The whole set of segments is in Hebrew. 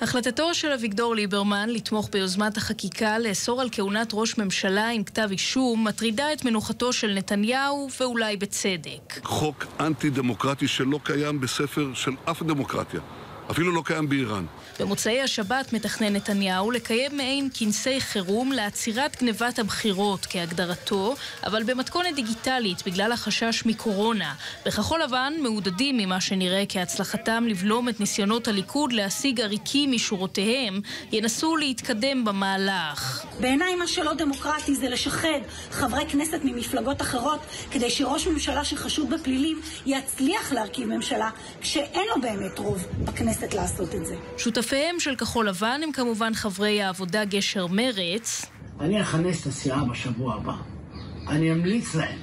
החלטתו של אביגדור ליברמן לתמוך ביוזמת החקיקה לאסור על כהונת ראש ממשלה עם כתב אישום מטרידה את מנוחתו של נתניהו, ואולי בצדק. חוק אנטי דמוקרטי שלא קיים בספר של אף דמוקרטיה. אפילו לא קיים באיראן. במוצאי השבת מתכנן נתניהו לקיים מעין כנסי חירום לעצירת גנבת הבחירות כהגדרתו, אבל במתכונת דיגיטלית בגלל החשש מקורונה. בכחול לבן מעודדים ממה שנראה כהצלחתם לבלום את ניסיונות הליכוד להשיג עריקים משורותיהם, ינסו להתקדם במהלך. בעיניי מה שלא דמוקרטי זה לשחד חברי כנסת ממפלגות אחרות כדי שראש ממשלה שחשוד בפלילים יצליח להרכיב ממשלה כשאין לו באמת רוב בכנסת לעשות את זה. שותפיהם של כחול לבן הם כמובן חברי העבודה גשר מרץ. אני אכנס את הסיעה בשבוע הבא. אני אמליץ להם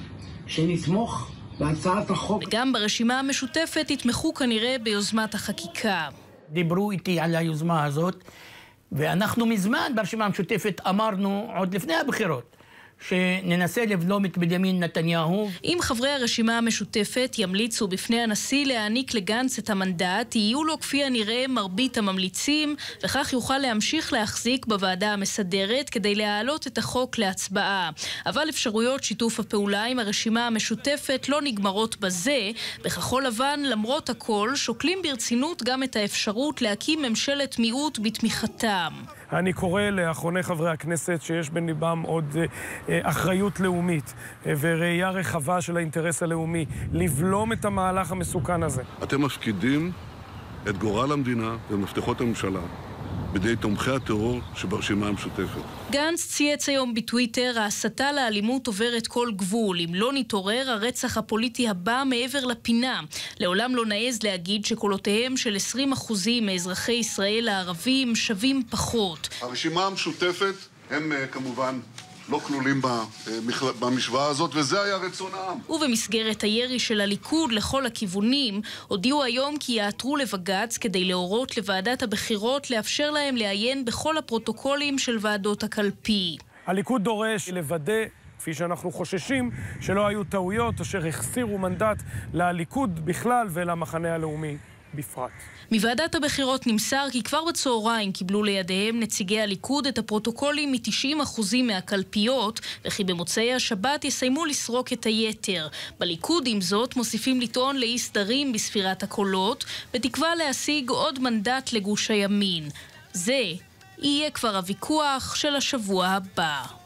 שנתמוך בהצעת החוק. וגם ברשימה המשותפת יתמכו כנראה ביוזמת החקיקה. דיברו איתי על היוזמה הזאת, ואנחנו מזמן ברשימה המשותפת אמרנו, עוד לפני הבחירות, שננסה לבלום את בנימין נתניהו. אם חברי הרשימה המשותפת ימליצו בפני הנשיא להעניק לגנץ את המנדט, יהיו לו כפי הנראה מרבית הממליצים, וכך יוכל להמשיך להחזיק בוועדה המסדרת כדי להעלות את החוק להצבעה. אבל אפשרויות שיתוף הפעולה עם הרשימה המשותפת לא נגמרות בזה. בכחול לבן, למרות הכל, שוקלים ברצינות גם את האפשרות להקים ממשלת מיעוט בתמיכתם. אני קורא לאחרוני חברי הכנסת שיש בין ליבם עוד אה, אה, אחריות לאומית אה, וראייה רחבה של האינטרס הלאומי, לבלום את המהלך המסוכן הזה. אתם מפקידים את גורל המדינה ומפתחות הממשלה בידי תומכי הטרור שברשימה המשותפת. גנץ צייץ היום בטוויטר, ההסתה לאלימות עוברת כל גבול. אם לא נתעורר, הרצח הפוליטי הבא מעבר לפינה. לעולם לא נעז להגיד שקולותיהם של 20% מאזרחי ישראל הערבים שווים פחות. הרשימה המשותפת הם כמובן לא כלולים במשוואה הזאת, וזה היה רצון העם. ובמסגרת הירי של הליכוד לכל הכיוונים, הודיעו היום כי יעתרו לבג"ץ כדי להורות לוועדת הבחירות לאפשר להם לעיין בכל הפרוטוקולים של ועדות הקלפי. הליכוד דורש לוודא כפי שאנחנו חוששים, שלא היו טעויות אשר החסירו מנדט לליכוד בכלל ולמחנה הלאומי בפרט. מוועדת הבחירות נמסר כי כבר בצהריים קיבלו לידיהם נציגי הליכוד את הפרוטוקולים מ-90% מהקלפיות, וכי במוצאי השבת יסיימו לסרוק את היתר. בליכוד, עם זאת, מוסיפים לטעון לאי סדרים בספירת הקולות, בתקווה להשיג עוד מנדט לגוש הימין. זה יהיה כבר הוויכוח של השבוע הבא.